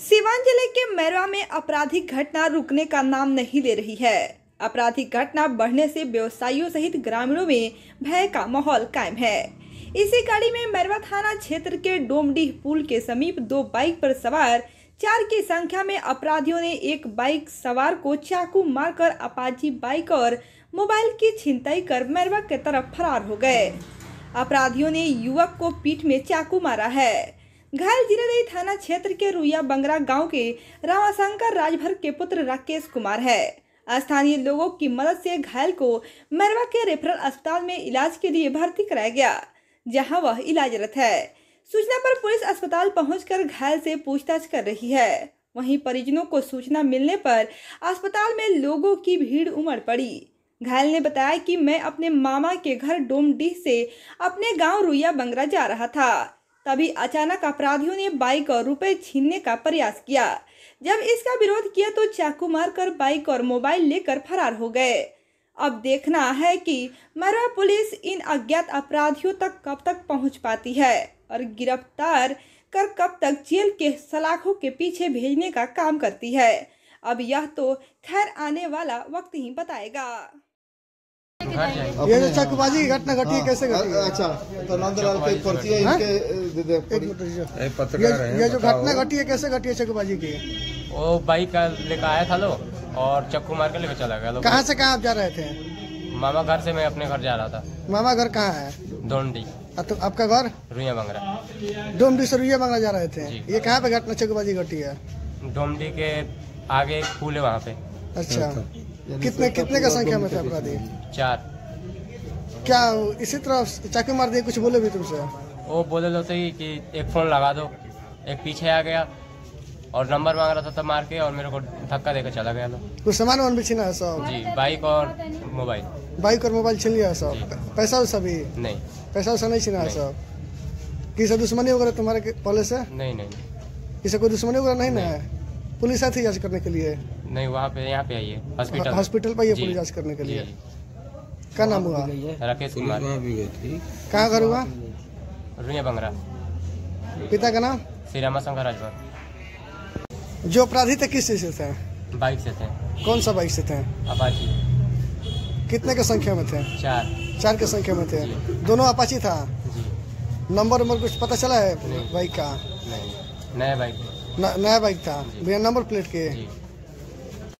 सिवान ज़िले के मैरवा में आपराधिक घटना रुकने का नाम नहीं ले रही है। आपराधिक घटना बढ़ने से व्यवसायियों सहित ग्रामीणों में भय का माहौल कायम है। इसी गाड़ी में मैरवा थाना क्षेत्र के डोमडीह पुल के समीप दो बाइक पर सवार चार की संख्या में अपराधियों ने एक बाइक सवार को चाकू मारकर अपाची बाइक और मोबाइल की छिनताई कर मैरवा के तरफ़ फरार हो गए। अपराधियों ने युवक को पीठ में चाकू मारा है। घायल जीरादेई थाना क्षेत्र के रुइया बंगरा गाँव के रामाशंकर राजभर के पुत्र राकेश कुमार है। स्थानीय लोगों की मदद से घायल को मैरवा के रेफरल अस्पताल में इलाज के लिए भर्ती कराया गया, जहाँ वह इलाजरत है। सूचना पर पुलिस अस्पताल पहुंचकर घायल से पूछताछ कर रही है। वहीं परिजनों को सूचना मिलने पर अस्पताल में लोगों की भीड़ उमड़ पड़ी। घायल ने बताया कि मैं अपने मामा के घर डोमडीह से अपने गाँव रुइया बंगरा जा रहा था। तभी अचानक अपराधियों ने बाइक और रुपए छीनने का प्रयास किया। जब इसका विरोध किया तो चाकू मारकर बाइक और मोबाइल लेकर फरार हो गए। अब देखना है कि मरवा पुलिस इन अज्ञात अपराधियों तक कब तक पहुँच पाती है और गिरफ़्तार कर कब तक जेल के सलाखों के पीछे भेजने का काम करती है। अब यह तो खैर आने वाला वक्त ही बताएगा। ये जो चकबाजी की घटना घटी है कैसे घटी? अच्छा तो नंदलाल की पर्ची है हाँ? इनके पत्रकार है ये जो घटना घटी है कैसे घटी है चकबाजी की? वो बाइक का लेकर आया था लो और चक्कू मार के लेकर चला गया लोग। कहाँ से कहाँ आप जा रहे थे? मामा घर से मैं अपने घर जा रहा था। मामा घर कहाँ है? धोंडी आ, तो आपका घर? रुइया बंगरा। डोमडी से रुइया बांग्ला जा रहे थे। ये कहाँ पे घटना चकबाजी घटी है? डोमडी के आगे एक पुल है वहाँ पे। अच्छा। कितने कितने का संख्या में थे अपराधी? चार। क्या इसी तरह चाकू मार दिए कुछ बोले भी तुमसे? वो बोले लो ही कि एक फ़ोन लगा दो। एक पीछे आ गया और नंबर मांग रहा था तब मार के और मेरे को धक्का देकर चला गया कुछ सामान वामान भी छीना है सब? जी बाइक और मोबाइल। बाइक और मोबाइल छीन लिया सब? पैसा वैसा भी? नहीं। पैसा वैसा नहीं छीना है सब? किसी दुश्मनी वगैरह तुम्हारे पहले से? नहीं नहीं नहीं। किसी कोई दुश्मनी वगैरह नहीं ना है? पुलिस आई थी जाँच करने के लिए? नहीं वहाँ पे यहाँ पे आइए हॉस्पिटल हॉस्पिटल पर आइए पुलिस जाँच करने के लिए? क्या नाम हुआ? राकेश कुमार। कहाँ घर हुआ? रुइया बंगरा। पिता का नाम? श्री रामा शंकर राजभर। जो अपराधी थे किस चीज़ से थे? बाइक से थे। कौन सा बाइक से थे? अपाची। कितने के संख्या में थे? चार। चार के संख्या में थे। दोनों अपाची था? नंबर नंबर कुछ पता चला है बाइक का? नहीं। नया बाइक था नया बाइक था। भैया नंबर प्लेट के।